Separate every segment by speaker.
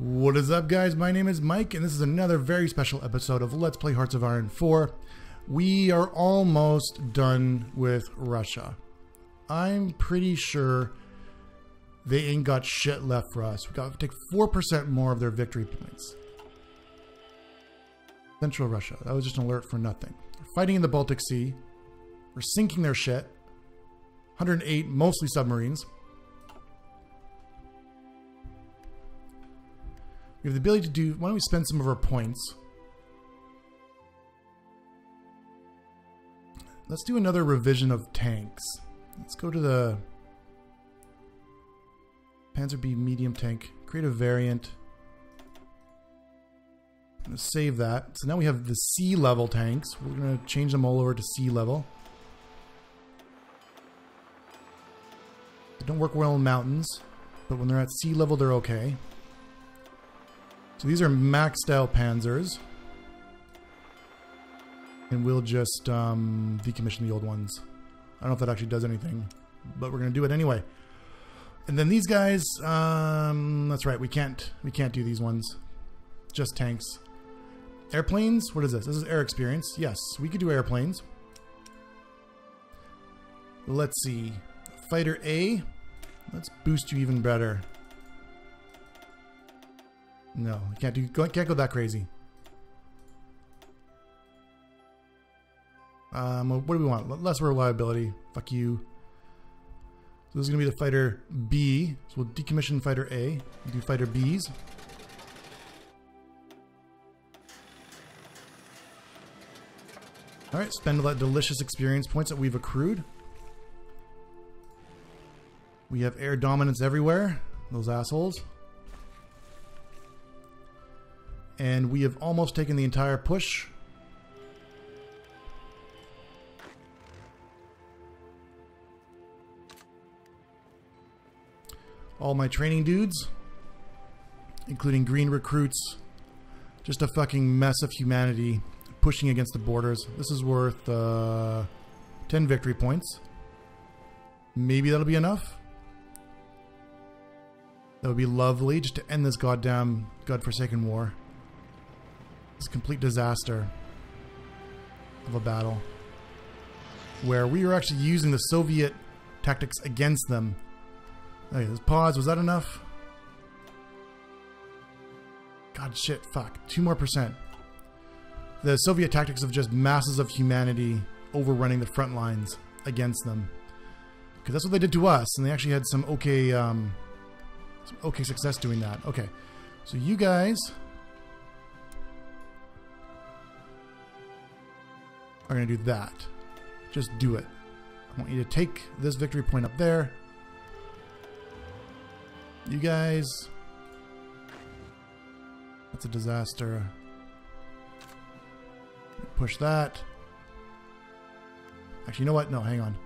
Speaker 1: What is up, guys? My name is Mike, and this is another very special episode of Let's Play Hearts of Iron 4. We are almost done with Russia. I'm pretty sure they ain't got shit left for us. We got to take 4% more of their victory points. Central Russia. That was just an alert for nothing. We're fighting in the Baltic Sea. We're sinking their shit. 108, mostly submarines. We have the ability to do. Why don't we spend some of our points? Let's do another revision of tanks. Let's go to the Panzer B medium tank. Create a variant. I'm going to save that. So now we have the sea level tanks. We're going to change them all over to sea level. They don't work well in mountains, but when they're at sea level, they're okay. So these are maxed out Panzers. And we'll just um, decommission the old ones. I don't know if that actually does anything, but we're going to do it anyway. And then these guys, um, that's right, we can't we can't do these ones. Just tanks. Airplanes, what is this? This is air experience. Yes, we could do airplanes. Let's see. Fighter A. Let's boost you even better. No, can't do can't go that crazy. Um, what do we want? Less reliability. Fuck you. So this is gonna be the fighter B. So we'll decommission fighter A. Do fighter Bs. All right, spend all that delicious experience points that we've accrued. We have air dominance everywhere. Those assholes. And we have almost taken the entire push. All my training dudes, including green recruits, just a fucking mess of humanity pushing against the borders. This is worth uh, 10 victory points. Maybe that'll be enough. That would be lovely just to end this goddamn godforsaken war. This complete disaster of a battle where we were actually using the Soviet tactics against them. Okay, this pause, was that enough? God shit, fuck. Two more percent. The Soviet tactics of just masses of humanity overrunning the front lines against them. Because that's what they did to us, and they actually had some okay, um, some okay success doing that. Okay, so you guys are going to do that. Just do it. I want you to take this victory point up there. You guys. That's a disaster. Push that. Actually, you know what? No, hang on.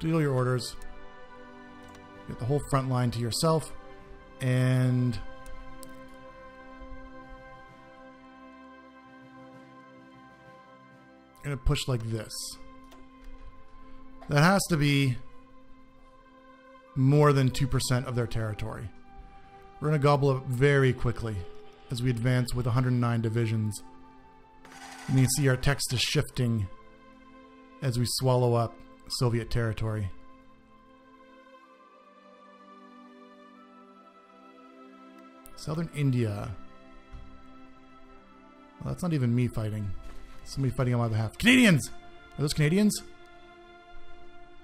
Speaker 1: Do your orders. Get the whole front line to yourself. And going to push like this. That has to be more than 2% of their territory. We're going to gobble up very quickly as we advance with 109 divisions. And you can see our text is shifting as we swallow up Soviet territory. Southern India. Well, that's not even me fighting. Somebody fighting on my behalf. Canadians! Are those Canadians?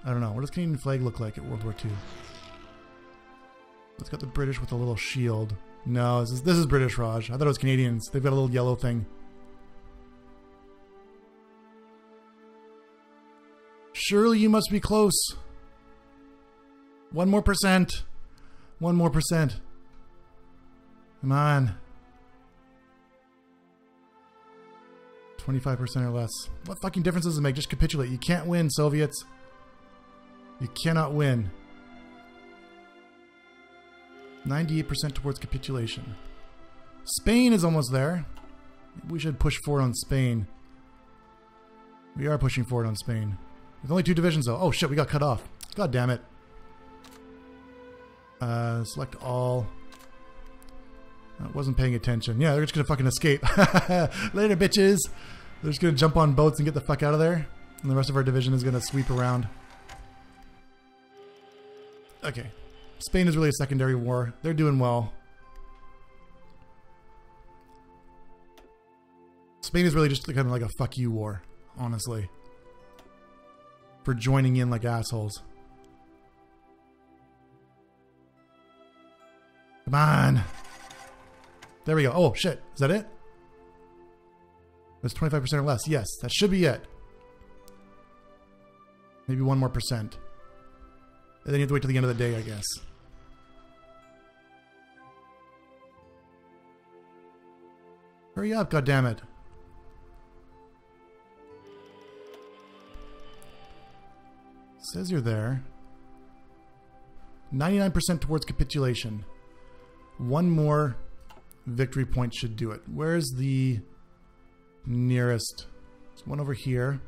Speaker 1: I don't know. What does Canadian flag look like at World War II? It's got the British with a little shield. No, this is, this is British, Raj. I thought it was Canadians. They've got a little yellow thing. Surely you must be close. One more percent. One more percent. Come on. 25% or less. What fucking difference does it make? Just capitulate. You can't win, Soviets. You cannot win. 98% towards capitulation. Spain is almost there. We should push forward on Spain. We are pushing forward on Spain. With only two divisions though. Oh shit, we got cut off. God damn it. Uh, select all. I wasn't paying attention. Yeah, they're just gonna fucking escape. Later, bitches. They're just gonna jump on boats and get the fuck out of there. And the rest of our division is gonna sweep around. Okay. Spain is really a secondary war. They're doing well. Spain is really just kind of like a fuck you war, honestly. For joining in like assholes. Come on. There we go. Oh, shit. Is that it? That's 25% or less. Yes, that should be it. Maybe one more percent. And then you have to wait till the end of the day, I guess. Hurry up, goddammit. Says you're there. 99% towards capitulation. One more victory point should do it. Where's the nearest? There's one over here.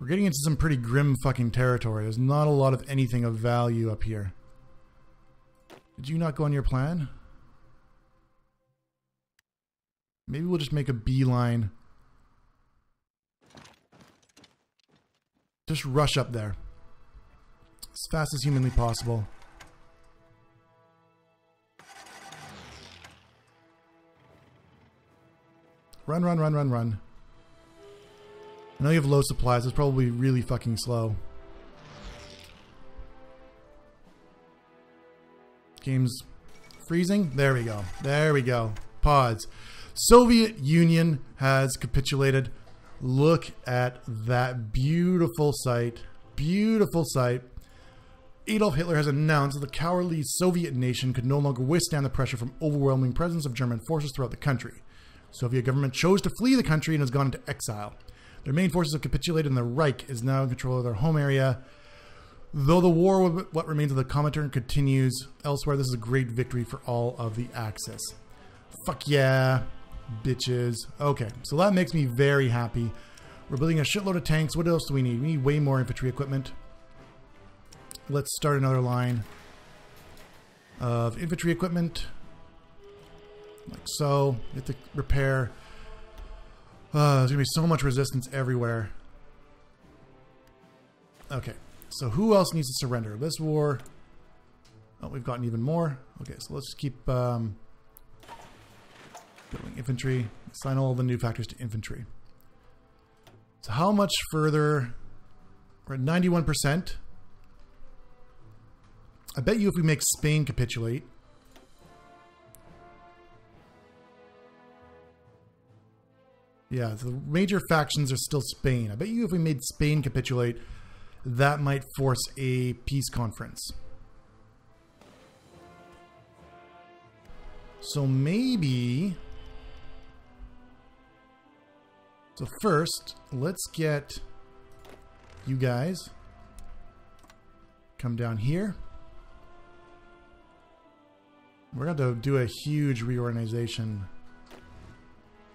Speaker 1: We're getting into some pretty grim fucking territory. There's not a lot of anything of value up here. Did you not go on your plan? Maybe we'll just make a beeline. Just rush up there. As fast as humanly possible. Run, run, run, run, run. I know you have low supplies. It's probably really fucking slow. Game's freezing. There we go. There we go. Pods. Soviet Union has capitulated. Look at that beautiful sight. Beautiful sight. Adolf Hitler has announced that the cowardly Soviet nation could no longer withstand the pressure from overwhelming presence of German forces throughout the country. Soviet government chose to flee the country and has gone into exile. Their main forces have capitulated, and the Reich is now in control of their home area. Though the war with what remains of the Comintern continues elsewhere, this is a great victory for all of the Axis. Fuck yeah, bitches. Okay, so that makes me very happy. We're building a shitload of tanks. What else do we need? We need way more infantry equipment. Let's start another line of infantry equipment like so. Have to repair. Uh, there's gonna be so much resistance everywhere. Okay, so who else needs to surrender? This war. Oh, we've gotten even more. Okay, so let's keep um, building infantry. Assign all the new factors to infantry. So how much further? We're at 91%. I bet you if we make Spain capitulate, Yeah, the major factions are still Spain. I bet you if we made Spain capitulate, that might force a peace conference. So maybe... So first, let's get you guys come down here. We're going to do a huge reorganization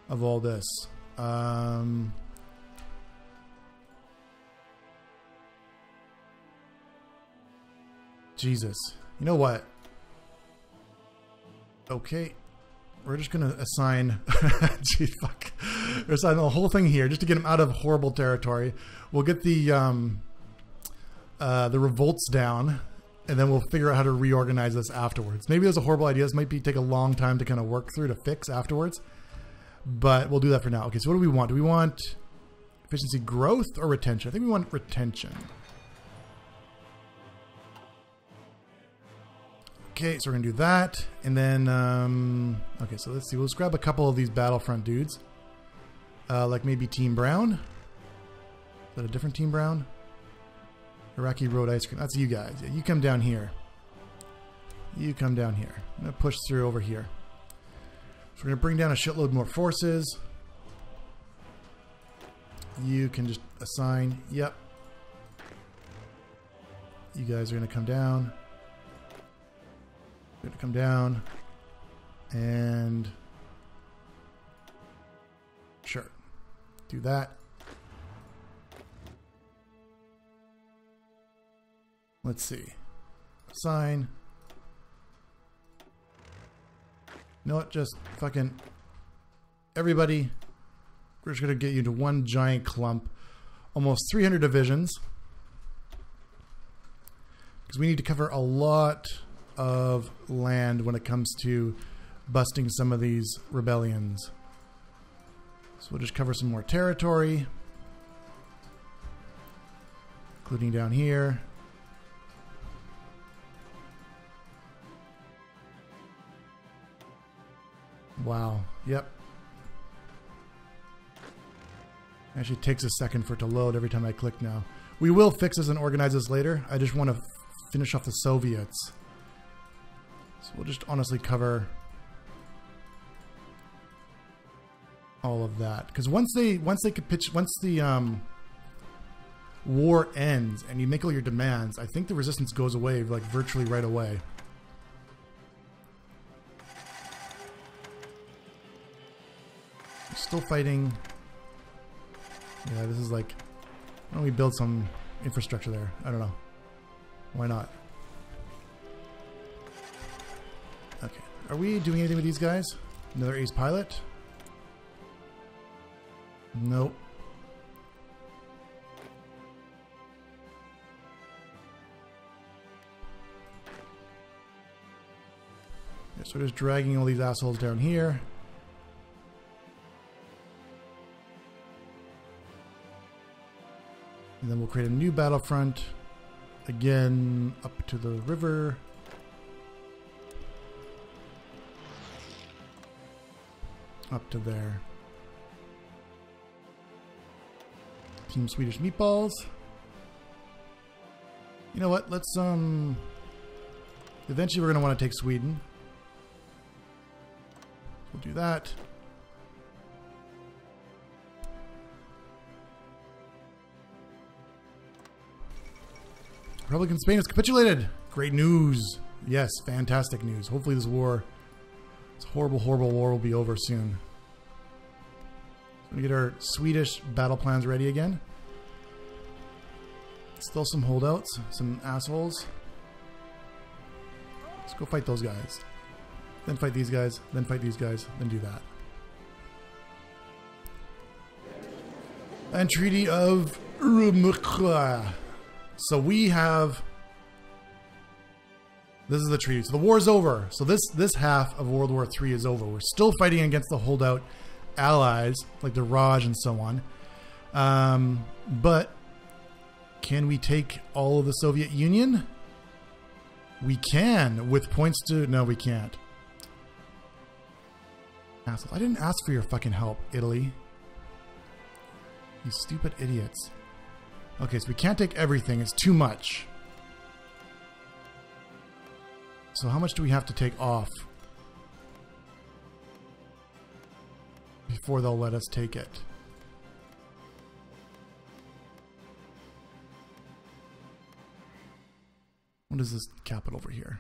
Speaker 1: of all this. Um, Jesus. You know what? Okay. We're just going to assign... Gee, fuck. We're assign the whole thing here just to get him out of horrible territory. We'll get the... Um, uh, the revolts down and then we'll figure out how to reorganize this afterwards. Maybe those horrible ideas. Might be take a long time to kind of work through to fix afterwards. But we'll do that for now. Okay, so what do we want? Do we want efficiency growth or retention? I think we want retention. Okay, so we're to do that. And then, um, okay, so let's see. Let's grab a couple of these Battlefront dudes. Uh, like maybe Team Brown. Is that a different Team Brown? Iraqi Road Ice Cream. That's you guys. Yeah, you come down here. You come down here. I'm to push through over here. So we're going to bring down a shitload more forces. You can just assign, yep. You guys are going to come down. Going to come down. And sure. Do that. Let's see. Assign. Know what? Just fucking everybody. We're just gonna get you to one giant clump. Almost 300 divisions. Because we need to cover a lot of land when it comes to busting some of these rebellions. So we'll just cover some more territory. Including down here. Wow. Yep. Actually takes a second for it to load every time I click now. We will fix this and organize this later. I just want to finish off the Soviets. So we'll just honestly cover all of that because once they once they could pitch once the um, war ends and you make all your demands, I think the resistance goes away like virtually right away. Still fighting. Yeah, this is like. Why don't we build some infrastructure there? I don't know. Why not? Okay. Are we doing anything with these guys? Another ace pilot? Nope. So we're just dragging all these assholes down here. And then we'll create a new battlefront. Again, up to the river. Up to there. Team Swedish Meatballs. You know what? Let's, um... Eventually we're going to want to take Sweden. We'll do that. Republican Spain has capitulated. Great news. Yes, fantastic news. Hopefully this war, this horrible, horrible war will be over soon. So we get our Swedish battle plans ready again. Still some holdouts, some assholes. Let's go fight those guys. Then fight these guys, then fight these guys, then do that. And Treaty of Rumukra. So we have. This is the treaty. So the war is over. So this this half of World War III is over. We're still fighting against the holdout allies like the Raj and so on. Um, but can we take all of the Soviet Union? We can with points to. No, we can't. I didn't ask for your fucking help, Italy. You stupid idiots. Okay, so we can't take everything. It's too much. So how much do we have to take off? Before they'll let us take it. What is this capital over here?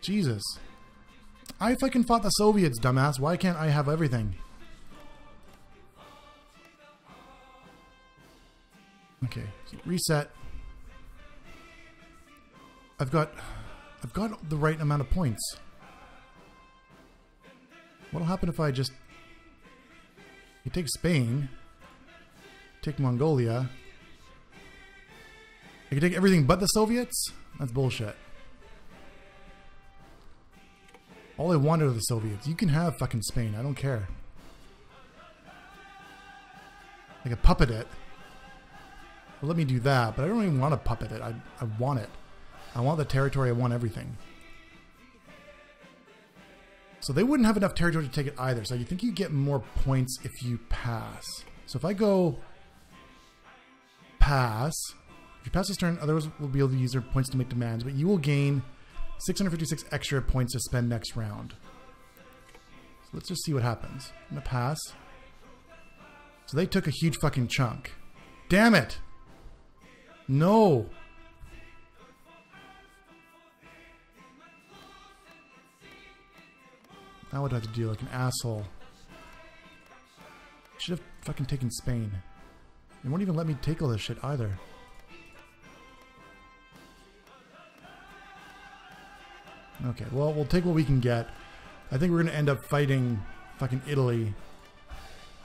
Speaker 1: Jesus. I fucking fought the Soviets, dumbass. Why can't I have everything? Okay, reset. I've got I've got the right amount of points. What'll happen if I just you take Spain, take Mongolia. I can take everything but the Soviets? That's bullshit. All I wanted are the Soviets. You can have fucking Spain. I don't care. Like a puppet it. Well, let me do that, but I don't even want to puppet it. I, I want it. I want the territory. I want everything. So they wouldn't have enough territory to take it either. So you think you get more points if you pass. So if I go pass, if you pass this turn, others will be able to use their points to make demands, but you will gain 656 extra points to spend next round. So let's just see what happens. I'm gonna pass. So they took a huge fucking chunk. Damn it! No! I would have to do like an asshole? Should have fucking taken Spain. They won't even let me take all this shit either. Okay, well, we'll take what we can get. I think we're going to end up fighting fucking Italy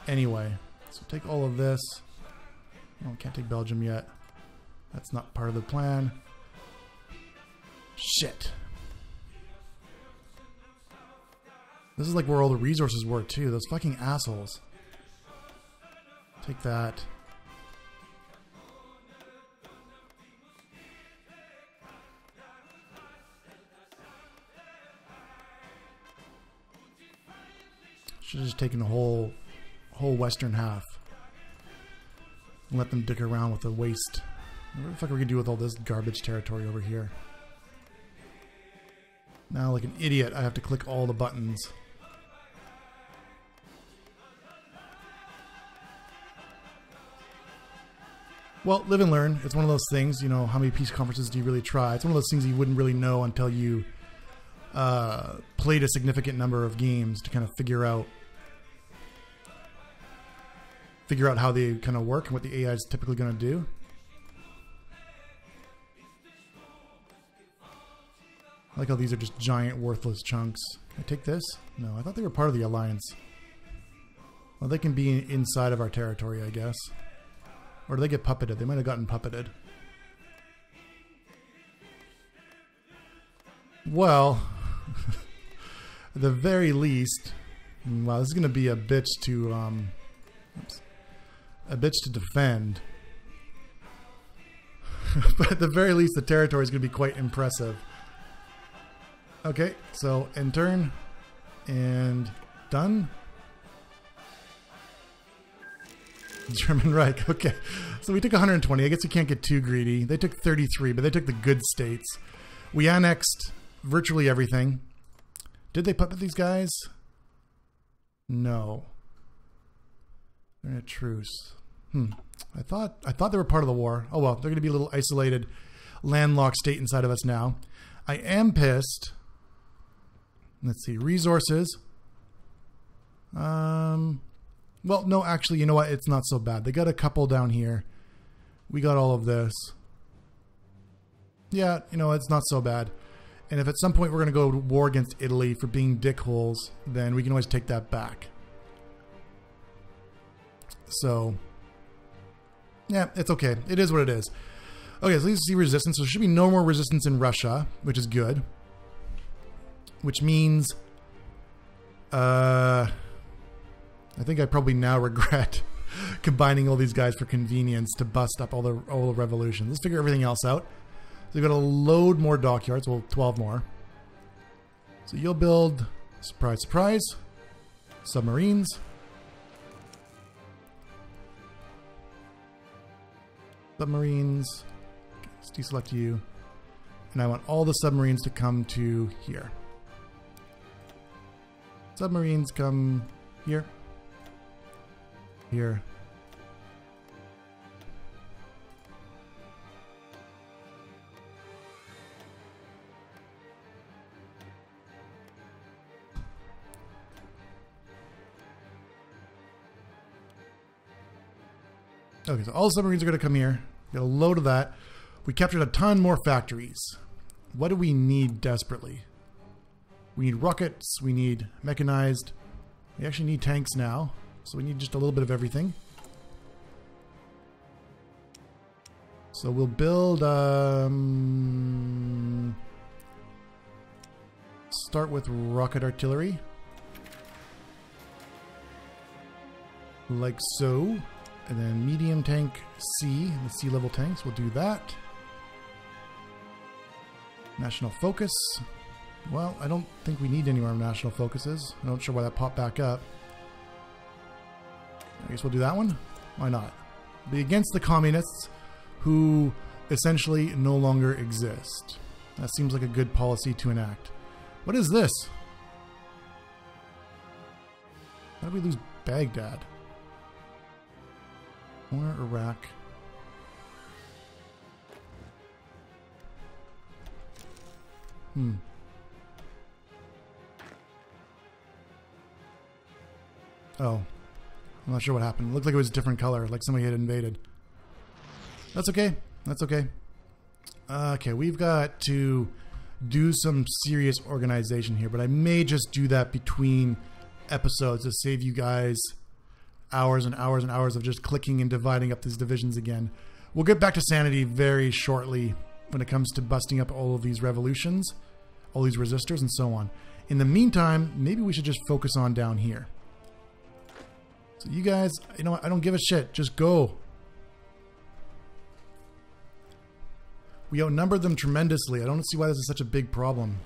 Speaker 1: anyway. So take all of this. Oh, can't take Belgium yet. That's not part of the plan. Shit. This is like where all the resources were too. Those fucking assholes. Take that. Just taken the whole whole western half. Let them dick around with the waste. What the fuck are we gonna do with all this garbage territory over here? Now, like an idiot, I have to click all the buttons. Well, live and learn. It's one of those things, you know, how many peace conferences do you really try? It's one of those things you wouldn't really know until you uh, played a significant number of games to kind of figure out figure out how they kind of work and what the AI is typically going to do. I like how these are just giant worthless chunks. I take this? No, I thought they were part of the alliance. Well, they can be inside of our territory, I guess. Or do they get puppeted? They might have gotten puppeted. Well, at the very least, wow, this is going to be a bitch to, um, oops, a bitch to defend. but at the very least, the territory is going to be quite impressive. Okay, so in turn, and done. German Reich. Okay. So we took 120. I guess we can't get too greedy. They took 33, but they took the good states. We annexed virtually everything. Did they puppet these guys? No. They're in a truce. Hmm. I thought I thought they were part of the war. Oh well, they're going to be a little isolated, landlocked state inside of us now. I am pissed. Let's see resources. Um, well, no, actually, you know what? It's not so bad. They got a couple down here. We got all of this. Yeah, you know, it's not so bad. And if at some point we're going to go to war against Italy for being dickholes, then we can always take that back. So, yeah, it's okay. It is what it is. Okay, so let's see resistance. So there should be no more resistance in Russia, which is good. Which means, uh, I think I probably now regret combining all these guys for convenience to bust up all the all the revolutions. Let's figure everything else out. So we've got to load more dockyards. Well, 12 more. So you'll build, surprise, surprise, submarines. Submarines. Let's deselect you. And I want all the submarines to come to here. Submarines come here. Here. Okay, so all the submarines are going to come here. Get a load of that. We captured a ton more factories. What do we need desperately? We need rockets. We need mechanized. We actually need tanks now. So we need just a little bit of everything. So we'll build... Um, start with rocket artillery. Like so. And then medium tank C, the sea level tanks, we'll do that. National focus. Well, I don't think we need any more national focuses. I'm not sure why that popped back up. I guess we'll do that one. Why not? Be against the communists who essentially no longer exist. That seems like a good policy to enact. What is this? How did we lose Baghdad? Or Iraq. Hmm. Oh. I'm not sure what happened. It looked like it was a different color, like somebody had invaded. That's okay. That's okay. Uh, okay, we've got to do some serious organization here, but I may just do that between episodes to save you guys hours and hours and hours of just clicking and dividing up these divisions again. We'll get back to sanity very shortly when it comes to busting up all of these revolutions, all these resistors, and so on. In the meantime, maybe we should just focus on down here. So you guys, you know? I don't give a shit. Just go. We outnumbered them tremendously. I don't see why this is such a big problem.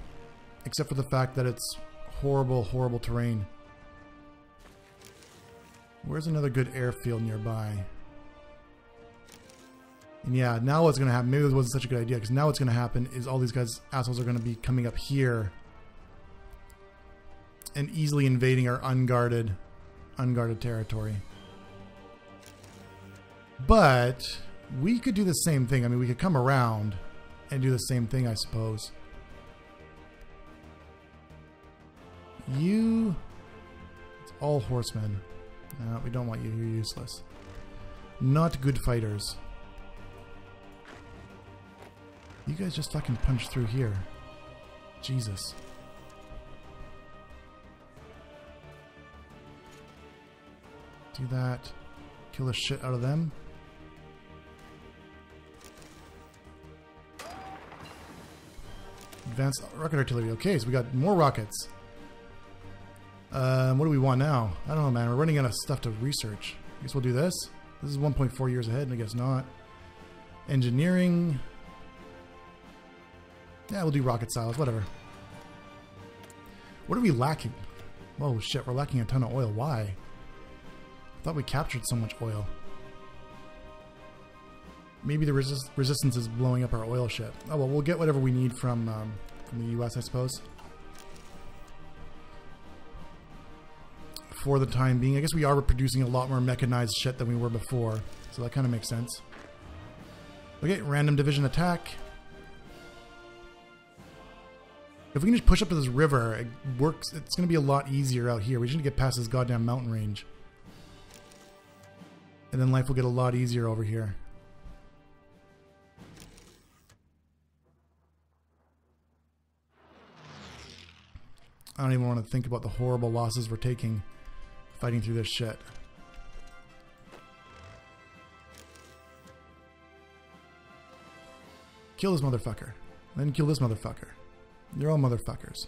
Speaker 1: Except for the fact that it's horrible, horrible terrain. Where's another good airfield nearby? And yeah, now what's going to happen, maybe this wasn't such a good idea, because now what's going to happen is all these guys, assholes, are going to be coming up here and easily invading our unguarded, unguarded territory. But we could do the same thing. I mean, we could come around and do the same thing, I suppose. You... It's all horsemen. No, we don't want you. You're useless. Not good fighters. You guys just fucking punch through here. Jesus. Do that. Kill the shit out of them. Advanced rocket artillery. Okay, so we got more rockets. Um, what do we want now? I don't know, man. We're running out of stuff to research. I guess we'll do this. This is 1.4 years ahead, and I guess not. Engineering. Yeah, we'll do rocket silos, whatever. What are we lacking? Oh shit, we're lacking a ton of oil. Why? I thought we captured so much oil. Maybe the resist resistance is blowing up our oil ship. Oh well, we'll get whatever we need from um, from the U.S. I suppose. For the time being, I guess we are producing a lot more mechanized shit than we were before, so that kind of makes sense. Okay, random division attack. If we can just push up to this river, it works. It's going to be a lot easier out here. We just need to get past this goddamn mountain range. And then life will get a lot easier over here. I don't even want to think about the horrible losses we're taking fighting through this shit. Kill this motherfucker. Then kill this motherfucker. They're all motherfuckers.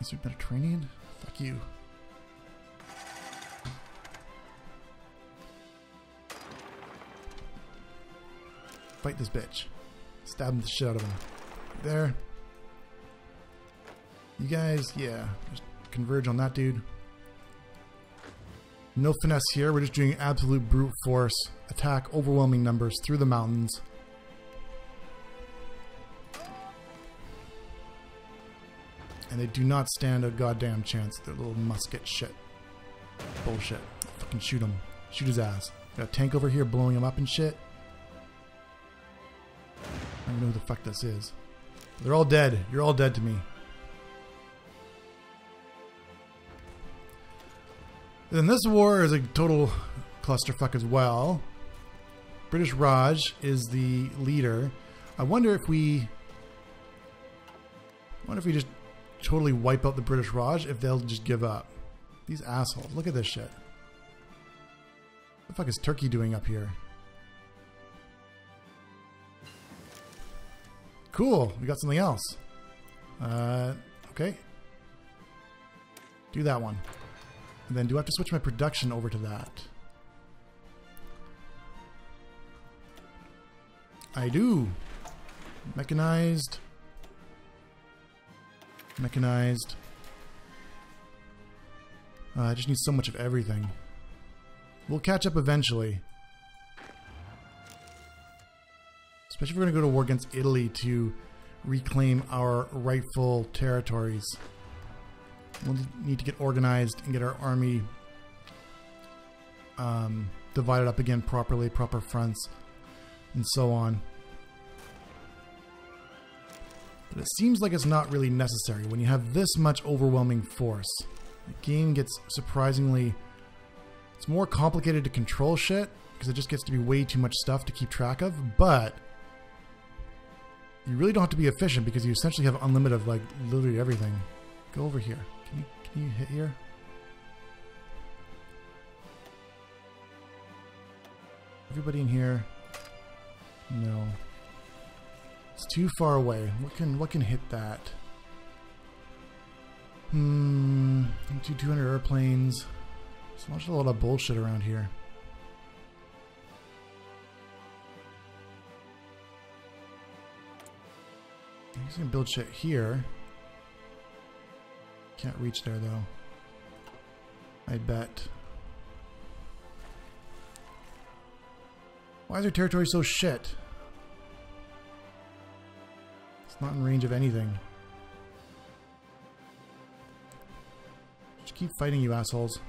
Speaker 1: Eastern Mediterranean? Fuck you. Fight this bitch. Stab the shit out of him. There. You guys, yeah, just converge on that dude. No finesse here. We're just doing absolute brute force. Attack overwhelming numbers through the mountains. And they do not stand a goddamn chance. They're little musket shit. Bullshit. Fucking shoot him. Shoot his ass. Got a tank over here blowing him up and shit. I don't know who the fuck this is. They're all dead. You're all dead to me. Then this war is a total clusterfuck as well. British Raj is the leader. I wonder if we... I wonder if we just totally wipe out the British Raj, if they'll just give up. These assholes. Look at this shit. What the fuck is Turkey doing up here? Cool. We got something else. Uh, okay. Do that one. And then do I have to switch my production over to that? I do. Mechanized. Mechanized. Uh, I just need so much of everything. We'll catch up eventually. Especially if we're going to go to war against Italy to reclaim our rightful territories. We'll need to get organized and get our army um, divided up again properly, proper fronts, and so on. But it seems like it's not really necessary. When you have this much overwhelming force, the game gets surprisingly... It's more complicated to control shit, because it just gets to be way too much stuff to keep track of, but you really don't have to be efficient because you essentially have unlimited like literally everything. Go over here. Can you can you hit here? Everybody in here? No. It's too far away. What can what can hit that? Hmm. Two 200 airplanes. There's a lot of bullshit around here. He's gonna build shit here. Can't reach there though. I bet. Why is their territory so shit? It's not in range of anything. Just keep fighting, you assholes.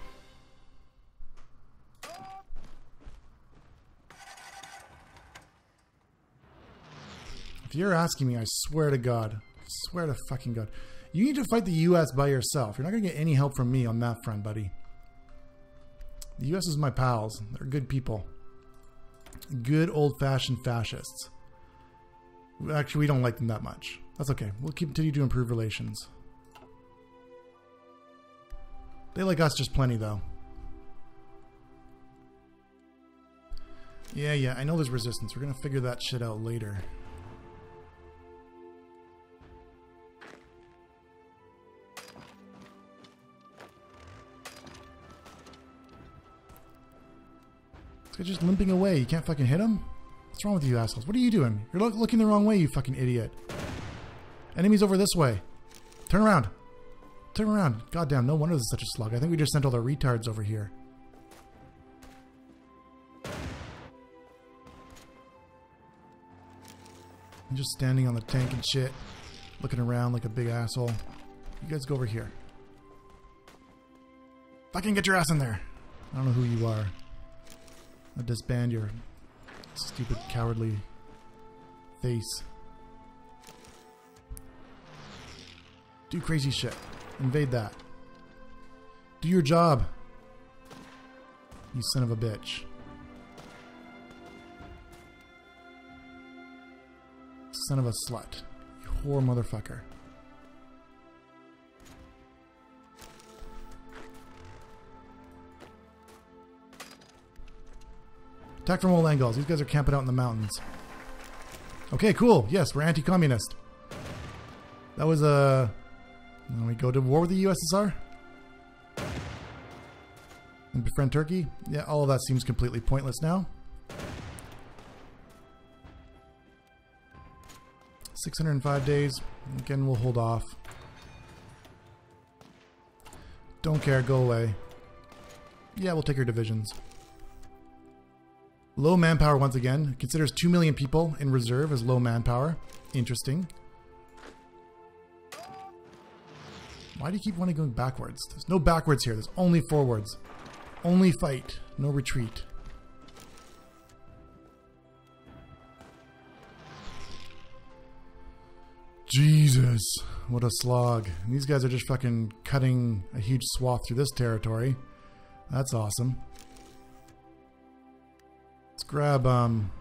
Speaker 1: If you're asking me, I swear to God, I swear to fucking God, you need to fight the U.S. by yourself. You're not going to get any help from me on that front, buddy. The U.S. is my pals. They're good people. Good old-fashioned fascists. Actually, we don't like them that much. That's okay. We'll continue to improve relations. They like us just plenty, though. Yeah, yeah, I know there's resistance. We're going to figure that shit out later. Guy's just limping away. You can't fucking hit him? What's wrong with you assholes? What are you doing? You're lo looking the wrong way, you fucking idiot. Enemies over this way. Turn around. Turn around. Goddamn, no wonder this is such a slug. I think we just sent all the retards over here. I'm just standing on the tank and shit. Looking around like a big asshole. You guys go over here. Fucking get your ass in there. I don't know who you are. I'll disband your stupid cowardly face. Do crazy shit. Invade that. Do your job. You son of a bitch. Son of a slut. You whore motherfucker. Attack from all angles. These guys are camping out in the mountains. Okay, cool. Yes, we're anti-communist. That was a... Uh, we go to war with the USSR? And befriend Turkey? Yeah, all of that seems completely pointless now. 605 days. Again, we'll hold off. Don't care, go away. Yeah, we'll take your divisions. Low manpower once again. Considers 2 million people in reserve as low manpower. Interesting. Why do you keep wanting going backwards? There's no backwards here. There's only forwards. Only fight. No retreat. Jesus. What a slog. these guys are just fucking cutting a huge swath through this territory. That's awesome grab, um...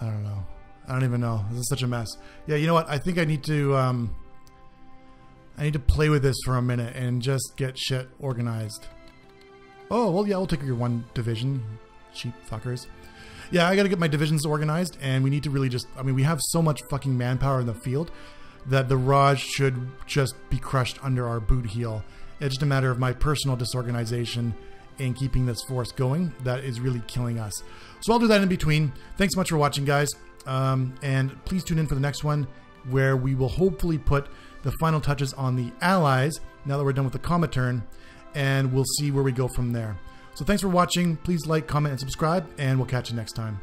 Speaker 1: I don't know. I don't even know. This is such a mess. Yeah, you know what? I think I need to, um... I need to play with this for a minute and just get shit organized. Oh, well, yeah, we'll take your one division. Cheap fuckers. Yeah, I gotta get my divisions organized, and we need to really just... I mean, we have so much fucking manpower in the field that the Raj should just be crushed under our boot heel. It's just a matter of my personal disorganization and keeping this force going that is really killing us. So I'll do that in between. Thanks so much for watching, guys. Um, and please tune in for the next one where we will hopefully put the final touches on the allies now that we're done with the Comintern, and we'll see where we go from there. So thanks for watching. Please like, comment, and subscribe, and we'll catch you next time.